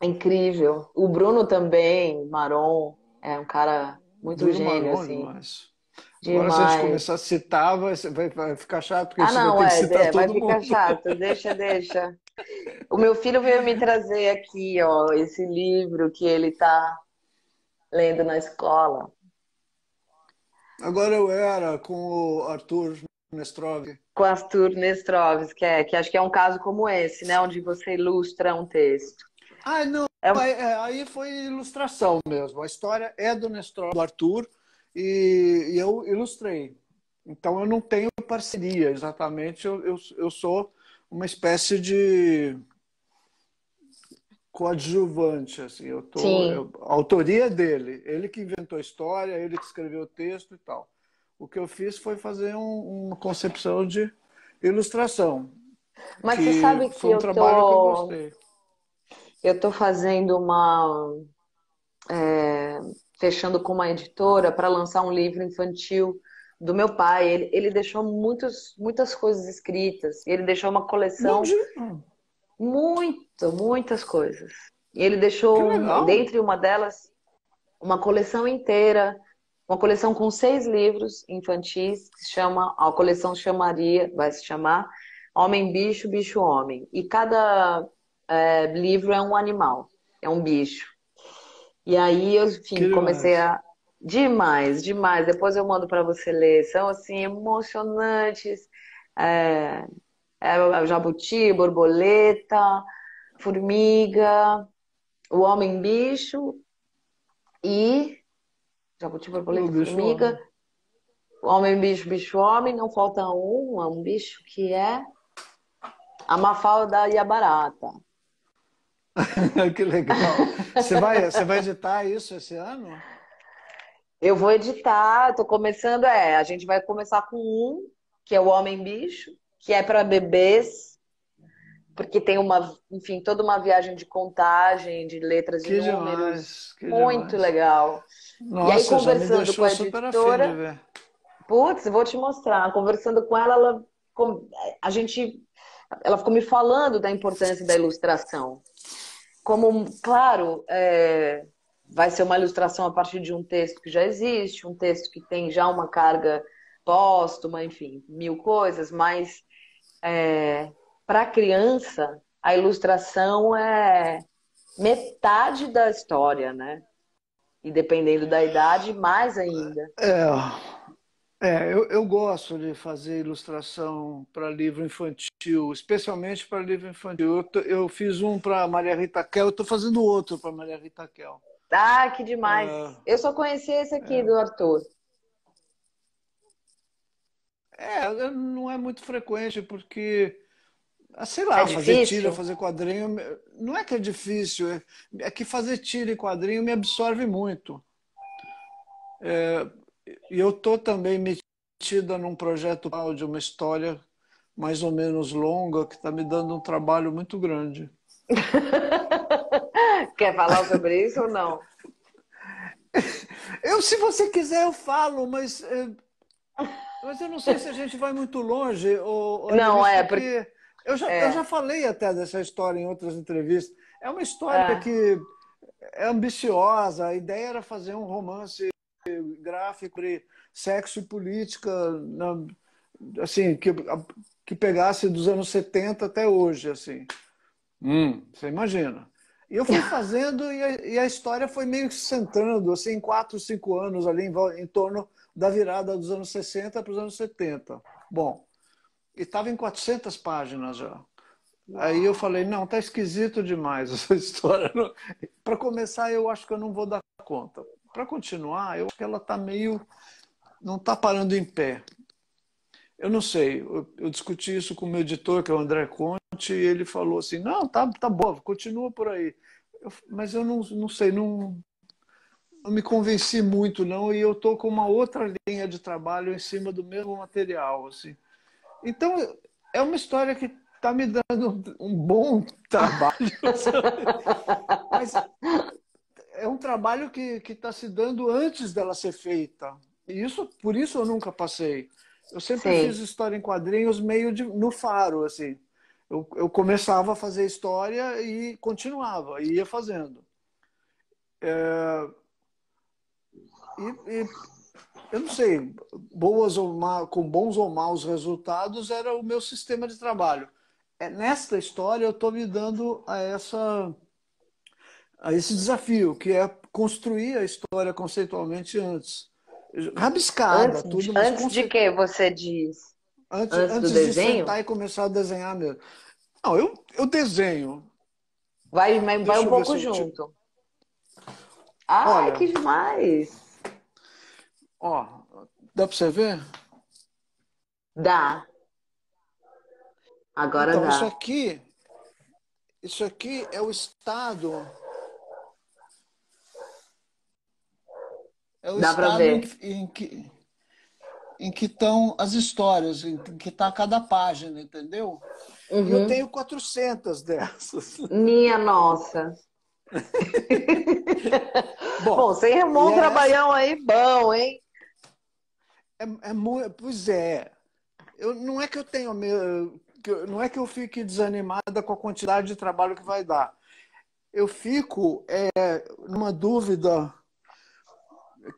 É. Incrível. O Bruno também, Maron, é um cara muito Bruno gênio, Maron, assim. Demais. Agora, se a gente começar a citar, vai, vai, vai ficar chato, porque ah, não, vai ter é, que citar é, vai ficar mundo. chato. Deixa, deixa. O meu filho veio me trazer aqui, ó, esse livro que ele tá lendo na escola. Agora eu era com o Arthur Nestrov. Com Arthur Nestrov, que, é, que acho que é um caso como esse, né? Onde você ilustra um texto. Ah, não. É um... É, aí foi ilustração mesmo. A história é do Nestrov, do Arthur, e, e eu ilustrei. Então eu não tenho parceria exatamente. Eu, eu, eu sou uma espécie de coadjuvante, assim, eu tô, eu, a autoria é dele, ele que inventou a história, ele que escreveu o texto e tal. O que eu fiz foi fazer um, uma concepção de ilustração. Mas você sabe que foi um eu trabalho tô... que eu gostei. Eu tô fazendo uma é, fechando com uma editora para lançar um livro infantil do meu pai. Ele, ele deixou muitos, muitas coisas escritas. Ele deixou uma coleção. Muito, muitas coisas. E ele deixou, dentre uma delas, uma coleção inteira, uma coleção com seis livros infantis, que chama, a coleção chamaria, vai se chamar Homem Bicho, Bicho Homem. E cada é, livro é um animal, é um bicho. E aí eu, enfim, comecei a. Demais, demais. Depois eu mando para você ler. São assim, emocionantes. É, é o jabuti, borboleta, formiga, o homem bicho e jabuti, borboleta, o formiga, homem. o homem bicho, bicho homem, não falta um, é um bicho que é a Mafalda e a barata. que legal. Você vai, você vai editar isso esse ano? Eu vou editar, estou começando, é, a gente vai começar com um, que é o Homem Bicho, que é para bebês, porque tem uma, enfim, toda uma viagem de contagem, de letras que e números. Demais, muito demais. legal. Nossa, e aí, conversando com a editora. Putz, vou te mostrar. Conversando com ela, ela, a gente, ela ficou me falando da importância da ilustração. Como, claro, é, vai ser uma ilustração a partir de um texto que já existe, um texto que tem já uma carga póstuma, enfim, mil coisas, mas é, para a criança, a ilustração é metade da história, né? E dependendo da idade, mais ainda. É, é eu, eu gosto de fazer ilustração para livro infantil, especialmente para livro infantil. Eu, eu fiz um para Maria Rita Kel, eu estou fazendo outro para Maria Rita Kel. Ah, que demais! É, eu só conheci esse aqui é. do Arthur. É, não é muito frequente, porque, ah, sei lá, é fazer tira, fazer quadrinho, não é que é difícil, é, é que fazer tira e quadrinho me absorve muito. É, e eu estou também metida num projeto de uma história mais ou menos longa, que está me dando um trabalho muito grande. Quer falar sobre isso ou não? Eu, se você quiser, eu falo, mas é, mas eu não sei se a gente vai muito longe. Ou, não, é porque. Eu já, é. eu já falei até dessa história em outras entrevistas. É uma história é. que é ambiciosa. A ideia era fazer um romance gráfico de sexo e política, assim, que, que pegasse dos anos 70 até hoje, assim. Hum, você imagina. E eu fui fazendo e a, e a, história foi meio que se sentando, assim, quatro, cinco anos ali em, em torno da virada dos anos 60 para os anos 70. Bom, e estava em 400 páginas já. Aí eu falei, não, tá esquisito demais essa história. Para começar, eu acho que eu não vou dar conta. Para continuar, eu acho que ela está meio. não está parando em pé. Eu não sei, eu, eu, discuti isso com o meu editor, que é o André Conte, e ele falou assim: não, tá, tá bom, continua por aí. Eu, mas eu não, não sei, não, não me convenci muito, não, e eu estou com uma outra linha de trabalho em cima do mesmo material. Assim. Então, é uma história que está me dando um bom trabalho. Mas é um trabalho que está se dando antes dela ser feita. isso, por isso eu nunca passei. Eu sempre Sim. fiz história em quadrinhos meio de, no faro, assim. Eu, eu começava a fazer história e continuava, e ia fazendo. É, e, e, eu não sei, boas ou ma, com bons ou maus resultados era o meu sistema de trabalho. É, nesta história eu estou me dando a essa a esse desafio, que é construir a história conceitualmente antes. Rabiscada, antes, tudo. Mas antes de que você diz? Antes, antes, antes de desenho? sentar e começar a desenhar mesmo. Não, eu, eu desenho. Vai, vai, vai um pouco junto. Ai, Olha, que demais! Ó, dá para você ver? Dá. Agora então, dá. Isso aqui, isso aqui é o estado. É o dá estado em, em que em que estão as histórias, em que está cada página, entendeu? Uhum. Eu tenho 400 dessas. Minha nossa. bom, bom, você remou um trabalhão aí bom, hein? É, é muito, pois é. Eu, não é que eu tenho não é que eu fique desanimada com a quantidade de trabalho que vai dar. Eu fico é, numa dúvida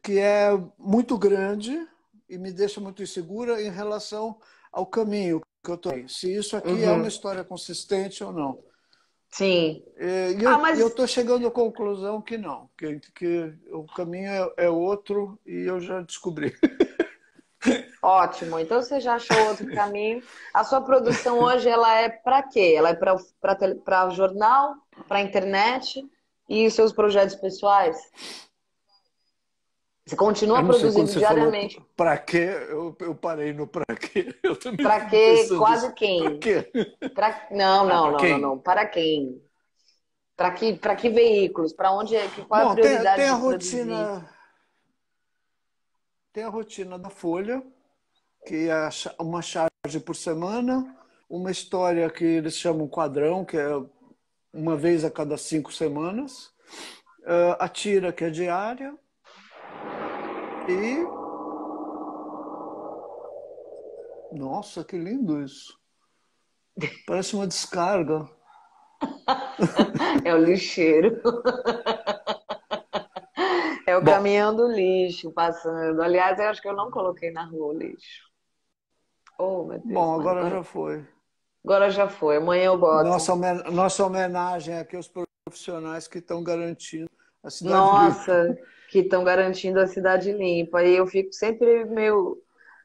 que é muito grande e me deixa muito insegura em relação ao caminho que eu estou. Se isso aqui uhum. é uma história consistente ou não. Sim. É, e eu ah, estou chegando à conclusão que não, que, que o caminho é, é outro e eu já descobri. Ótimo. Então você já achou outro caminho. A sua produção hoje ela é para quê? Ela é para jornal, para internet e os seus projetos pessoais? Você continua produzindo diariamente. Para quê? Eu, eu, parei no para quê. Para quê? Quase quem? Para quê? Pra... Não, não, ah, não, não, não. Para quem? Para que, para que veículos? Para onde é? Que, qual Bom, é a prioridade tem, tem a rotina. Tem a rotina da Folha, que é uma charge por semana, uma história que eles chamam quadrão, que é uma vez a cada cinco semanas, ah, a tira, que é diária, e. Nossa, que lindo isso! Parece uma descarga. é o lixeiro. É o Bom, caminhão do lixo passando. Aliás, eu acho que eu não coloquei na rua o lixo. Oh, meu Deus. Bom, agora, agora, já foi. Agora já foi. Amanhã eu boto. Nossa, nossa homenagem aqui aos profissionais que estão garantindo a cidade Nossa, limpa. Que estão garantindo a cidade limpa. E eu fico sempre meio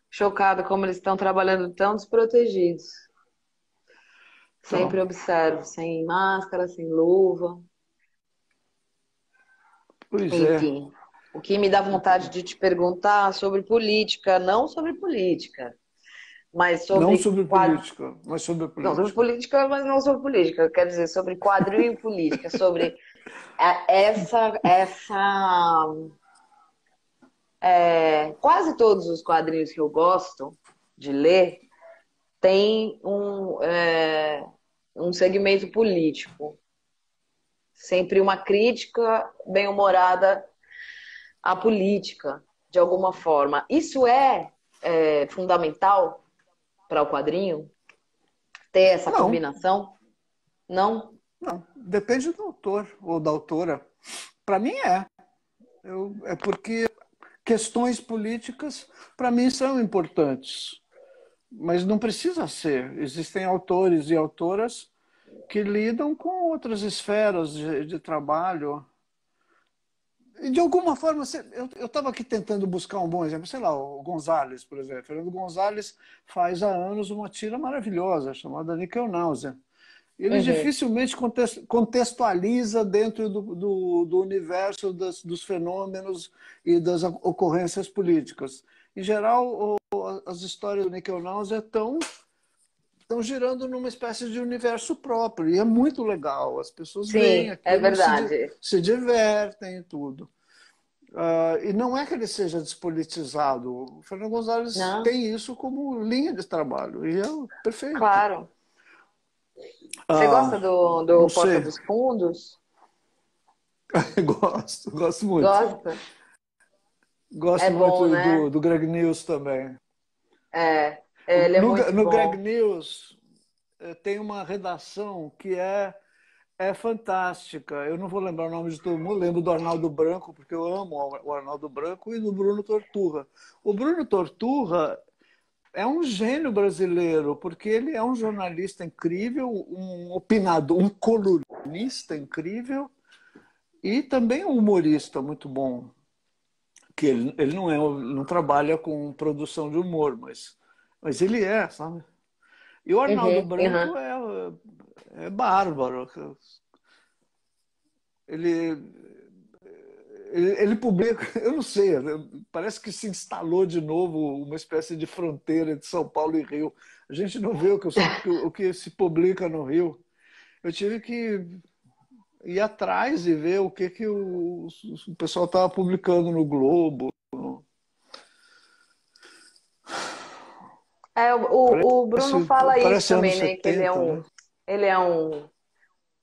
chocada como eles estão trabalhando tão desprotegidos. Sempre observo, sem máscara, sem luva. Pois é. Enfim, é. o que me dá vontade de te perguntar sobre política, não sobre política mas sobre não sobre política, mas sobre política. Não sobre política, mas não sobre política. Quer dizer, sobre quadrinho e política, sobre essa essa é, quase todos os quadrinhos que eu gosto de ler têm um é, um segmento político, sempre uma crítica bem humorada à política de alguma forma. Isso é, é fundamental para o quadrinho? Ter essa não. combinação? Não? Não, depende do autor ou da autora. Para mim é. Eu, é porque questões políticas, para mim, são importantes. Mas não precisa ser. Existem autores e autoras que lidam com outras esferas de, de trabalho de alguma forma, eu estava aqui tentando buscar um bom exemplo, sei lá, o Gonzalez, por exemplo. Fernando Gonzalez faz há anos uma tira maravilhosa chamada Nickel Náusea. Ele uhum. dificilmente contextualiza dentro do, do, do universo das, dos fenômenos e das ocorrências políticas. Em geral, o, as histórias do Nickel Náusea estão estão girando numa espécie de universo próprio. E é muito legal. As pessoas Sim, veem aqui, é verdade. Se, se divertem e tudo. Uh, e não é que ele seja despolitizado. O Fernando Gonzalez não. tem isso como linha de trabalho. E é perfeito. Claro. Você uh, gosta do, do Porta sei. dos Fundos? gosto, gosto muito. Gosta? Gosto É bom, muito né? do, do Greg News também. É, ele é no, muito no bom. Greg News eh, tem uma redação que é, é fantástica. Eu não vou lembrar o nome de todo mundo, lembro do Arnaldo Branco, porque eu amo o Arnaldo Branco, e do Bruno Torturra. O Bruno Torturra é um gênio brasileiro, porque ele é um jornalista incrível, um opinador, um colunista incrível e também um humorista muito bom. Que ele, ele não, é, não trabalha com produção de humor, mas, mas ele é, sabe? E o Arnaldo Uhum, Branco é, é bárbaro. Ele, ele, publica, eu não sei, parece que se instalou de novo uma espécie de fronteira entre São Paulo e Rio. A gente não vê o que, o que se publica no Rio. Eu tive que ir atrás e ver o que, que o, o pessoal estava publicando no Globo. É, o, o Bruno Parece- fala parece isso também, anos né? Que ele é 70, um, né? ele é um,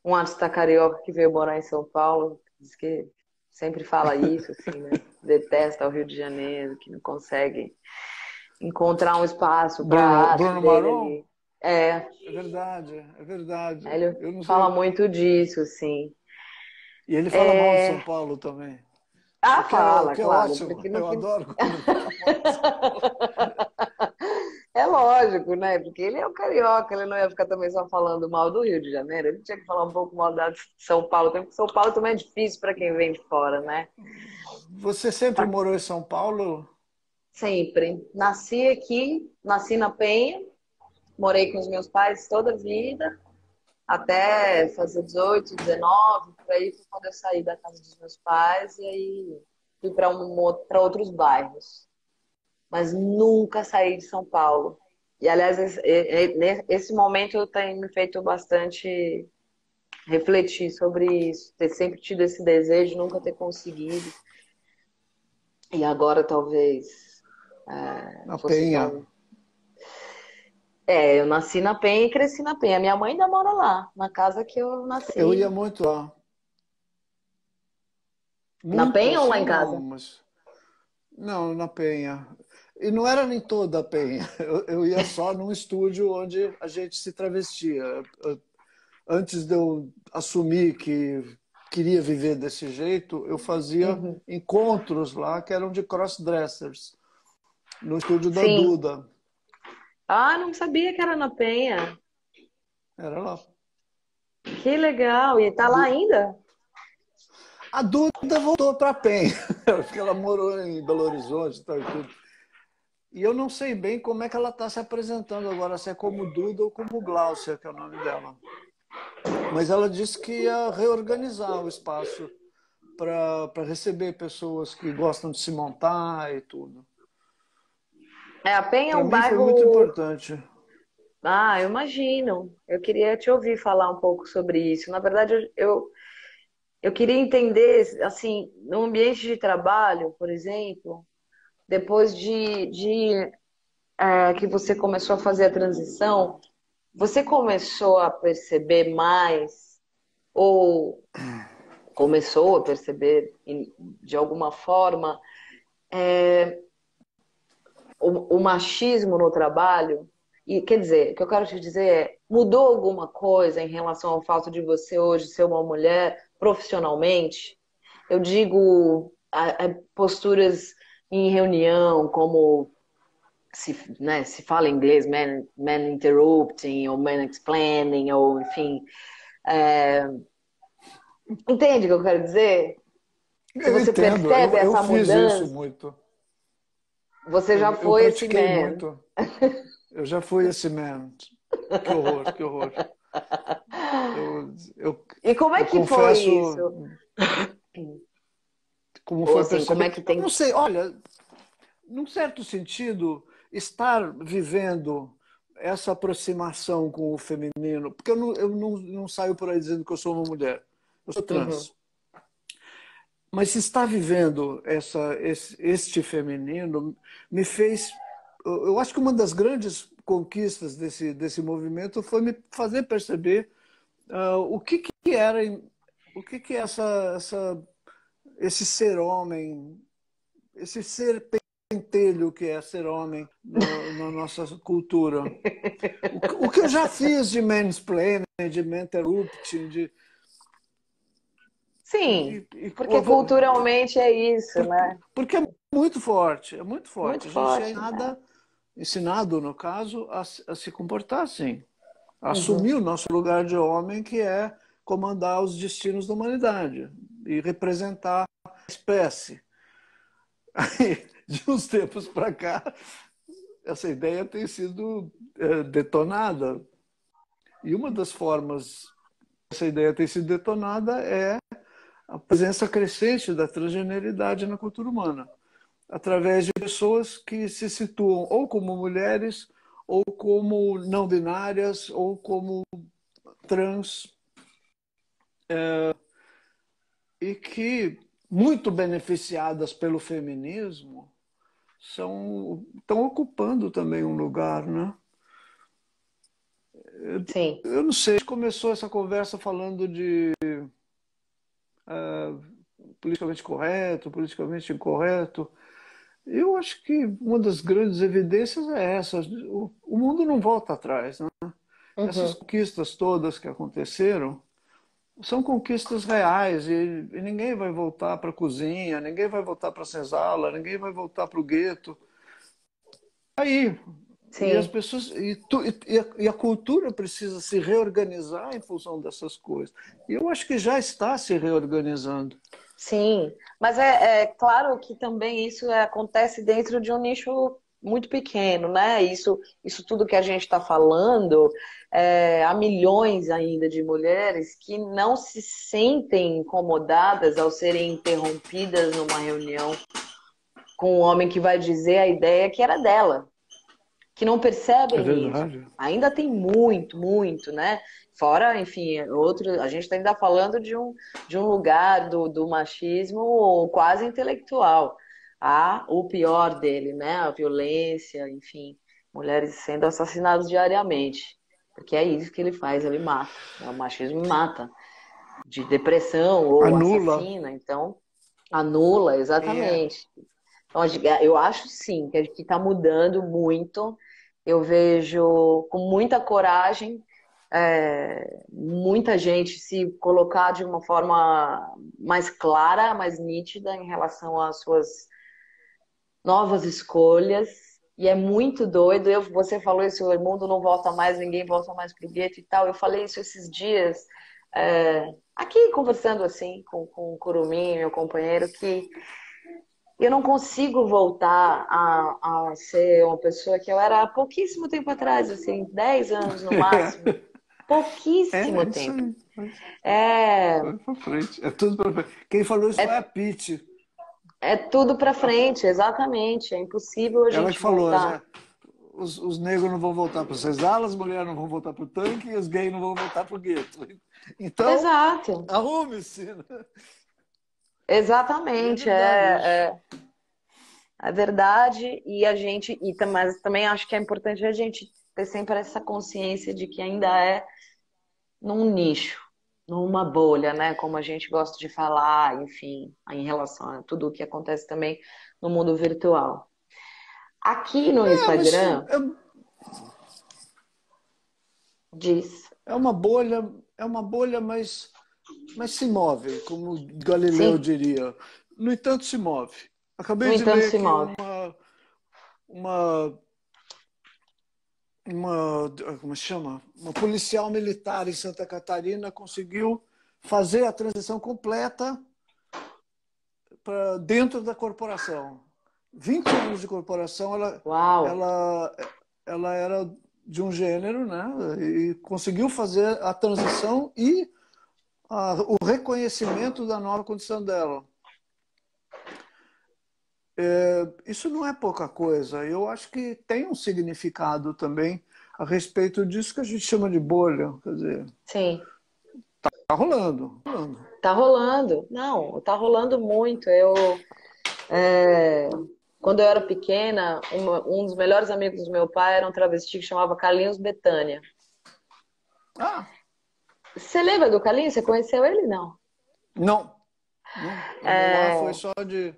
um artista carioca que veio morar em São Paulo. Diz que sempre fala isso, assim, né? Detesta o Rio de Janeiro, que não consegue encontrar um espaço para Bruno- Bruno Maron? É, É verdade, é verdade. ele não sei. fala muito disso, assim. E ele fala mal de É. São Paulo também. Ah, que é- fala, que é claro. ótimo. porque no Eu adoro quando fala mal de São Paulo. É lógico, né? Porque ele é um carioca, ele não ia ficar também só falando mal do Rio de Janeiro, ele tinha que falar um pouco mal da São Paulo porque São Paulo também é difícil para quem vem de fora, né? Você sempre morou em São Paulo? Sempre. Nasci aqui, nasci na Penha, morei com os meus pais toda a vida, até fazer 18, 19, por aí foi quando eu saí da casa dos meus pais e aí fui para um, para outros bairros. Mas nunca saí de São Paulo. E, aliás, esse, momento tem me feito bastante refletir sobre isso, ter sempre tido esse desejo, nunca ter conseguido. E agora talvez é, Na Penha. É, eu nasci na Penha e cresci na Penha. Minha mãe ainda mora lá, na casa que eu nasci. Eu ia muito lá. Na Muito Penha ou lá em casa? Não, mas... não, na Penha. E não era nem toda a Penha. Eu, eu ia só num estúdio onde a gente se travestia. Eu- Antes de eu assumir que queria viver desse jeito, eu fazia Uhum. encontros lá que eram de crossdressers no estúdio da Sim. Duda. Ah, não sabia que era na Penha. Era lá. Que legal. E tá lá ainda? A Duda voltou para Penha, porque ela morou em Belo Horizonte tal e tudo. E eu não sei bem como é que ela está se apresentando agora, se é como Duda ou como Gláucia, que é o nome dela. Mas ela disse que ia reorganizar o espaço para receber pessoas que gostam de se montar e tudo. É, a Penha é um bairro. muito importante. Ah, eu imagino. Eu queria te ouvir falar um pouco sobre isso. Na verdade, eu, eu queria entender, assim, no ambiente de trabalho, por exemplo, depois de, de é, que você começou a fazer a transição, você começou a perceber mais, ou começou a perceber de alguma forma, é, o, o machismo no trabalho? E quer dizer, o que eu quero te dizer é, mudou alguma coisa em relação ao fato de você hoje ser uma mulher profissionalmente? Eu digo a- a posturas em reunião, como se, né, se fala em inglês, man, man interrupting, ou man explaining, ou enfim. é, Entende o que eu quero dizer? Se Eu você entendo, percebe eu, eu essa fiz mudança, isso muito. você já Eu- eu foi esse pratiquei man. muito. Eu já fui esse man. Que horror, que horror. Eu, eu, E como é eu que foi isso? como Ou foi assim, como é que tem- Eu não sei, olha, num certo sentido, estar vivendo essa aproximação com o feminino, porque eu não, eu não, não saio por aí dizendo que eu sou uma mulher, eu sou trans. Uhum. Mas estar vivendo essa, esse, este feminino me fez. Eu acho que uma das grandes conquistas desse, desse movimento foi me fazer perceber ah, o que, que era, o que, que essa, essa, esse ser homem esse ser pentelho que é ser homem na, nossa cultura. O, o, que eu já fiz de mansplaining, de interrupting, de Sim, e, e, porque culturalmente é isso, porque, né? Porque é muito forte, é muito forte. Muito a gente é nada ensinado, no caso, a, a se comportar assim. A uhum. assumir o nosso lugar de homem, que é comandar os destinos da humanidade e representar a espécie. Aí, de uns tempos para cá, essa ideia tem sido é, detonada. E uma das formas essa ideia tem sido detonada é a presença crescente da transgeneridade na cultura humana, através de pessoas que se situam ou como mulheres, ou como não binárias, ou como trans, é, e que, muito beneficiadas pelo feminismo, são, estão ocupando também um lugar, né? Sim. Eu não sei, começou essa conversa falando de uh, politicamente correto, politicamente incorreto. Eu acho que uma das grandes evidências é essa: o, o mundo não volta atrás. Né? Uhum. Essas conquistas todas que aconteceram são conquistas reais e, e ninguém vai voltar para a cozinha, ninguém vai voltar para a senzala, ninguém vai voltar para o gueto. Aí, Sim. E as pessoas e, tu, e, a, e, a, cultura precisa se reorganizar em função dessas coisas. E eu acho que já está se reorganizando. Sim, mas é, é claro que também isso acontece dentro de um nicho muito pequeno, né? Isso, isso tudo que a gente está falando, é, há milhões ainda de mulheres que não se sentem incomodadas ao serem interrompidas numa reunião com um homem que vai dizer a ideia que era dela que não percebem é isso. Ainda tem muito, muito, né? Fora, enfim, outro, a gente está ainda falando de um, de um lugar do, do machismo quase intelectual. Há o pior dele, né? A violência, enfim, mulheres sendo assassinadas diariamente. Porque é isso que ele faz, ele mata. O machismo mata. De depressão ou anula. assassina. Então, anula, exatamente. É. Então, eu acho sim que está mudando muito eu vejo com muita coragem é, muita gente se colocar de uma forma mais clara, mais nítida em relação às suas novas escolhas. E é muito doido. Eu, você falou isso, o mundo não volta mais, ninguém volta mais pro gueto e tal. Eu falei isso esses dias, é, aqui conversando assim com, com o Curumim, meu companheiro, que eu não consigo voltar a, a ser uma pessoa que eu era há pouquíssimo tempo atrás, assim, 10 anos no máximo. Pouquíssimo é, tempo. É... É tudo pra frente. Quem falou isso é... foi a Pete. É tudo para frente, exatamente. É impossível a gente Ela que falou, voltar. Já, os, os negros não vão voltar para as alas, as mulheres não vão voltar para o tanque e os gays não vão voltar para o gueto. Então, Exato. arrume-se. Né? Exatamente, é, é, é, verdade e a gente e mas também acho que é importante a gente ter sempre essa consciência de que ainda é num nicho, numa bolha, né? Como a gente gosta de falar, enfim, em relação a tudo o que acontece também no mundo virtual. Aqui no é, Instagram. É... Diz. É uma bolha, é uma bolha, mas mas se move, como Galileu Sim. diria. No entanto, se move. Acabei no de ler que uma, uma, uma, como se chama? Uma policial militar em Santa Catarina conseguiu fazer a transição completa para dentro da corporação. 20 anos de corporação, ela, Uau. ela, ela era de um gênero, né? E conseguiu fazer a transição e a, o reconhecimento da nova condição dela. É, isso não é pouca coisa. Eu acho que tem um significado também a respeito disso que a gente chama de bolha. Quer dizer, Sim. Tá, tá rolando, rolando. Tá rolando. Não, tá rolando muito. Eu. É, quando eu era pequena, um, um, dos melhores amigos do meu pai era um travesti que chamava Carlinhos Betânia. Ah. Você lembra do Carlinhos? Você conheceu ele? Não. Não. não. É... Lá foi só de.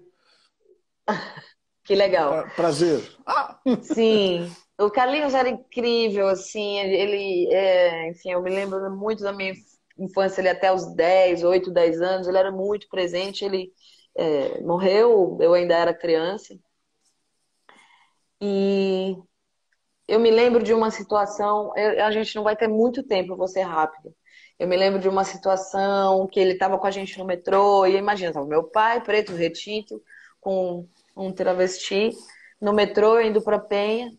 que legal. Prazer. Ah. Sim. O Carlinhos era incrível, assim, ele, é, enfim, eu me lembro muito da minha infância, ele até os 10, 8, 10 anos, ele era muito presente, ele é, morreu, eu ainda era criança. E eu me lembro de uma situação, eu, a gente não vai ter muito tempo, eu vou ser rápida. Eu me lembro de uma situação que ele estava com a gente no metrô, e imagina, estava meu pai, preto, retinto, com um travesti, no metrô, indo para Penha,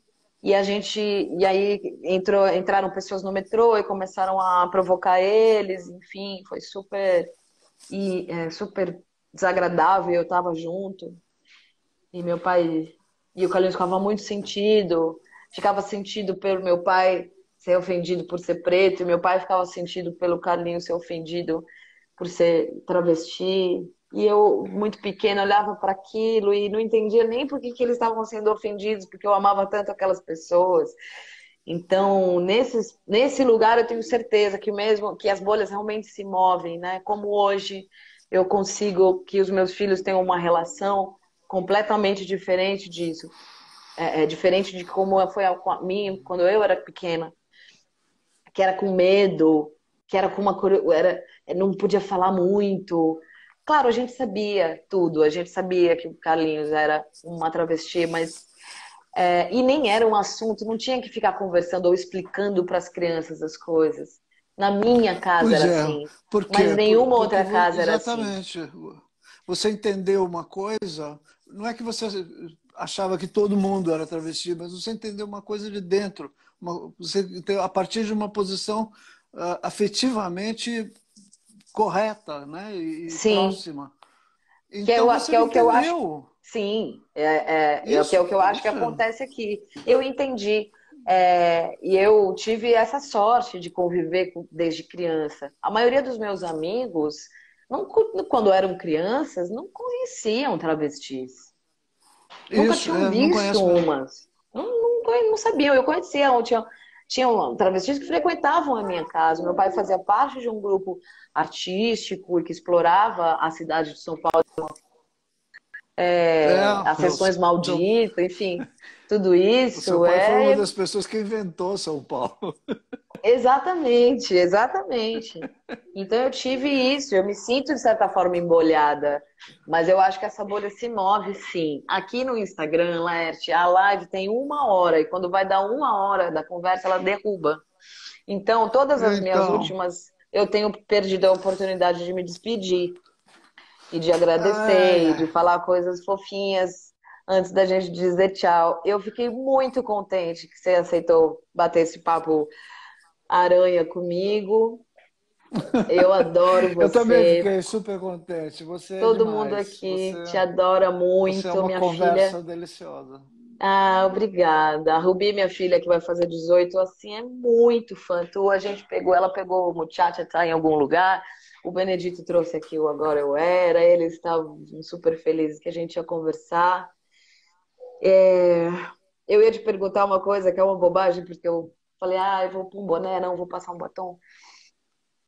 e a gente, e aí entrou, entraram pessoas no metrô e começaram a provocar eles, enfim, foi super, e, é, super desagradável, eu estava junto, e meu pai, e o Carlinhos ficava muito sentido, ficava sentido pelo meu pai ser ofendido por ser preto, e meu pai ficava sentido pelo Carlinhos ser ofendido por ser travesti. E eu, muito pequena, olhava para aquilo e não entendia nem por que, que eles estavam sendo ofendidos, porque eu amava tanto aquelas pessoas. Então, nesse, nesse lugar, eu tenho certeza que mesmo que as bolhas realmente se movem, né? Como hoje eu consigo que os meus filhos tenham uma relação completamente diferente disso. É, é diferente de como foi a, a mim quando eu era pequena que era com medo, que era com uma era não podia falar muito. Claro, a gente sabia tudo, a gente sabia que o Carlinhos era uma travesti, mas é, e nem era um assunto, não tinha que ficar conversando ou explicando para as crianças as coisas. Na minha casa pois era é. assim, mas nenhuma Por, outra casa era assim. Exatamente. Você entendeu uma coisa, não é que você achava que todo mundo era travesti, mas você entendeu uma coisa de dentro uma, você a partir de uma posição uh, afetivamente correta, né? E Sim. próxima. Então, que é, o, que é o que eu acho. Sim, é, é, isso, é, que é o que eu acho que acontece aqui. Eu entendi. É, e eu tive essa sorte de conviver com, desde criança. A maioria dos meus amigos, não, quando eram crianças, não conheciam travestis. Isso, Nunca tinham é, visto umas. Não, não, não sabiam. Eu conhecia, tinha, tinham travestis que frequentavam a minha casa. Meu pai fazia parte de um grupo artístico que explorava a cidade de São Paulo. É, é, as sessões malditas, enfim, tudo isso. O seu pai é... foi uma das pessoas que inventou São Paulo. Exatamente, exatamente. Então eu tive isso, eu me sinto de certa forma embolhada, mas eu acho que essa bolha se move sim. Aqui no Instagram, Laerte, a live tem uma hora e quando vai dar uma hora da conversa, ela derruba. Então, todas as então... minhas últimas, eu tenho perdido a oportunidade de me despedir e de agradecer, e de falar coisas fofinhas antes da gente dizer tchau. Eu fiquei muito contente que você aceitou bater esse papo aranha comigo. Eu adoro você. Eu também fiquei super contente. Você é Todo demais. mundo aqui você, te adora muito, você é uma minha conversa filha. deliciosa. Ah, obrigada. A Rubi, minha filha, que vai fazer 18, assim, é muito fã. Tu, a gente pegou, ela pegou o Muchacha tá em algum lugar. O Benedito trouxe aqui o Agora Eu Era. Eles estavam super felizes que a gente ia conversar. É... Eu ia te perguntar uma coisa que é uma bobagem, porque eu Falei, ah, eu vou pôr um boné, não, vou passar um batom.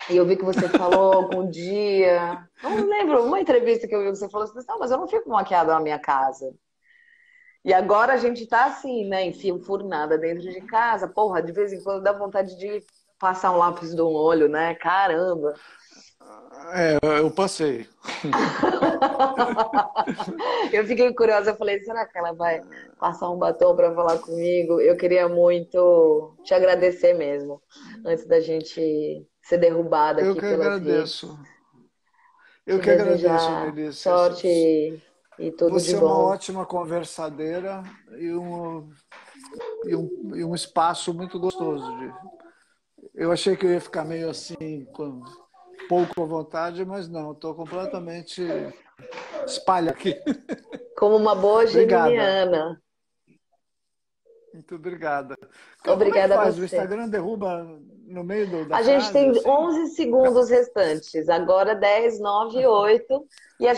E eu vi que você falou algum dia. Não lembro, uma entrevista que eu vi que você falou assim: não, mas eu não fico maquiada na minha casa. E agora a gente tá assim, né, enfim, furnada dentro de casa. Porra, de vez em quando dá vontade de passar um lápis do olho, né? Caramba. É, eu passei. eu fiquei curiosa, eu falei, será que ela vai passar um batom para falar comigo? Eu queria muito te agradecer mesmo, antes da gente ser derrubada aqui Eu que agradeço. Eu que agradeço, Melissa. Sorte e, e tudo Você de bom. Você é uma ótima conversadeira e um, e um, e um espaço muito gostoso. De... Eu achei que eu ia ficar meio assim... Quando pouco à vontade, mas não, estou completamente espalha aqui. Como uma boa geminiana. Muito obrigada. Obrigada Como é a você. O Instagram derruba no meio do, A gente tem assim? 11 segundos restantes. Agora 10, 9, 8. E a